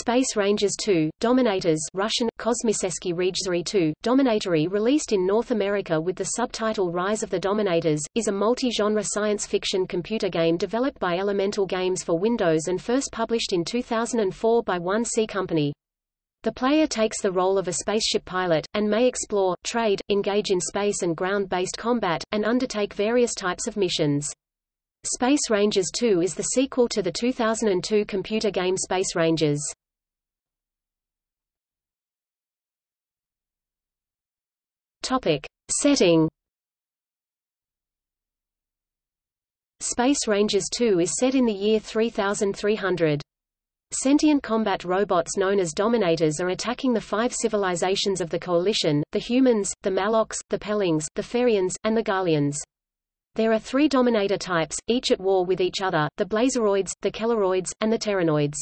Space Rangers 2, Dominators Russian, Kosmiseski Rijzari 2, Dominatory released in North America with the subtitle Rise of the Dominators, is a multi-genre science fiction computer game developed by Elemental Games for Windows and first published in 2004 by 1C Company. The player takes the role of a spaceship pilot, and may explore, trade, engage in space and ground-based combat, and undertake various types of missions. Space Rangers 2 is the sequel to the 2002 computer game Space Rangers. Topic. Setting Space Rangers 2 is set in the year 3300. Sentient combat robots known as Dominators are attacking the five civilizations of the Coalition, the humans, the Maloqs, the Pelengs, the Ferians, and the Garleans. There are three Dominator types, each at war with each other, the Blazeroids, the Kelleroids, and the Terranoids.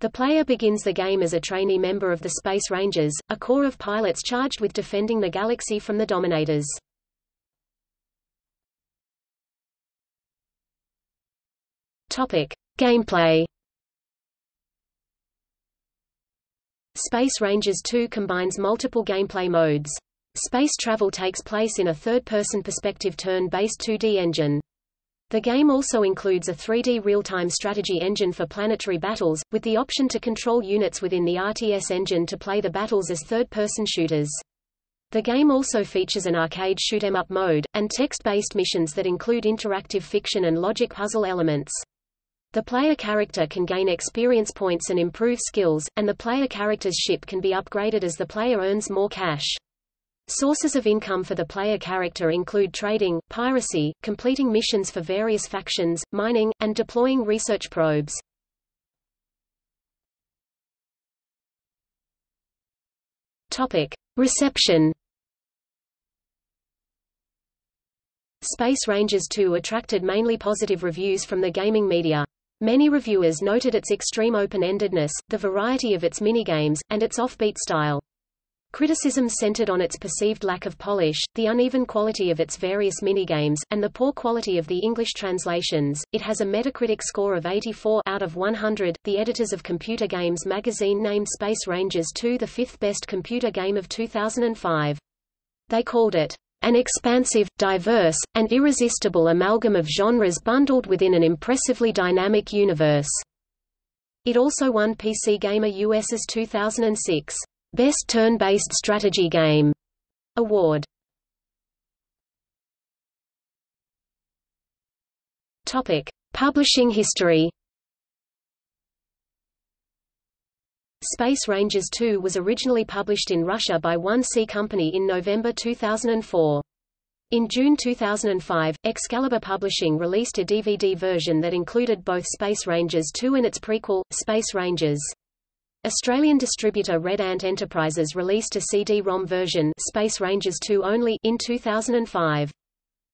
The player begins the game as a trainee member of the Space Rangers, a corps of pilots charged with defending the galaxy from the Dominators. Topic. Gameplay Space Rangers 2 combines multiple gameplay modes. Space travel takes place in a third-person perspective turn-based 2D engine. The game also includes a 3D real-time strategy engine for planetary battles, with the option to control units within the RTS engine to play the battles as third-person shooters. The game also features an arcade shoot 'em up mode, and text-based missions that include interactive fiction and logic puzzle elements. The player character can gain experience points and improve skills, and the player character's ship can be upgraded as the player earns more cash. Sources of income for the player character include trading, piracy, completing missions for various factions, mining, and deploying research probes. Topic. Reception Space Rangers 2 attracted mainly positive reviews from the gaming media. Many reviewers noted its extreme open-endedness, the variety of its minigames, and its offbeat style. Criticism centered on its perceived lack of polish, the uneven quality of its various minigames, and the poor quality of the English translations. It has a Metacritic score of 84 out of 100. The editors of Computer Games magazine named Space Rangers 2 the fifth best computer game of 2005. They called it an expansive, diverse, and irresistible amalgam of genres bundled within an impressively dynamic universe. It also won PC Gamer US's 2006 Best Turn-Based Strategy Game award. Topic: Publishing history. Space Rangers 2 was originally published in Russia by 1C Company in November 2004. In June 2005, Excalibur Publishing released a DVD version that included both Space Rangers 2 and its prequel, Space Rangers. Australian distributor Red Ant Enterprises released a CD-ROM version Space Rangers 2 only in 2005.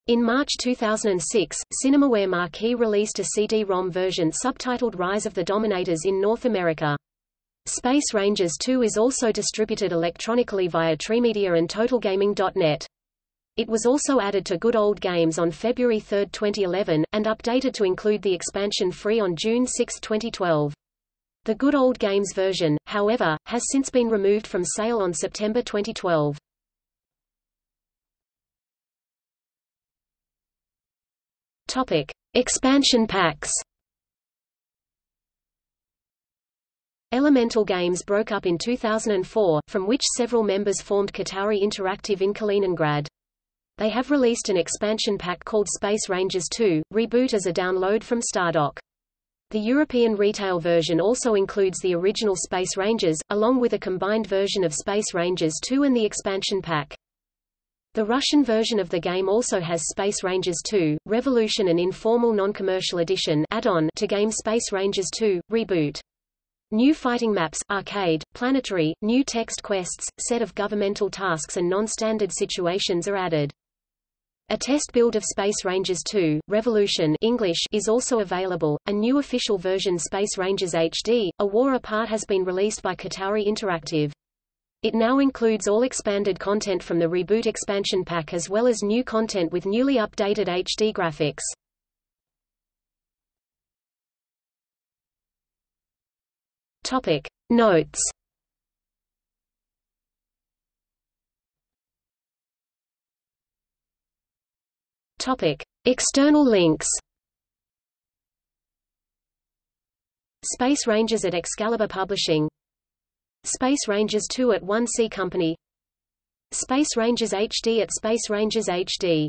In March 2006, Cinemaware Marquee released a CD-ROM version subtitled Rise of the Dominators in North America. Space Rangers 2 is also distributed electronically via Trymedia and TotalGaming.net. It was also added to Good Old Games on February 3, 2011, and updated to include the expansion free on June 6, 2012. The Good Old Games version, however, has since been removed from sale on September 2012. Topic: Expansion packs. Elemental Games broke up in 2004, from which several members formed Katauri Interactive in Kaliningrad. They have released an expansion pack called Space Rangers 2, Reboot as a download from Stardock. The European retail version also includes the original Space Rangers, along with a combined version of Space Rangers 2 and the expansion pack. The Russian version of the game also has Space Rangers 2, Revolution and Informal Non-Commercial Edition add-on to game Space Rangers 2, Reboot. New fighting maps, arcade, planetary, new text quests, set of governmental tasks and non-standard situations are added. A test build of Space Rangers 2, Revolution English is also available. A new official version Space Rangers HD, A War Apart has been released by Katauri Interactive. It now includes all expanded content from the Reboot expansion pack as well as new content with newly updated HD graphics. Topic Notes Topic. External links Space Rangers at Excalibur Publishing Space Rangers 2 at 1C Company Space Rangers HD at Space Rangers HD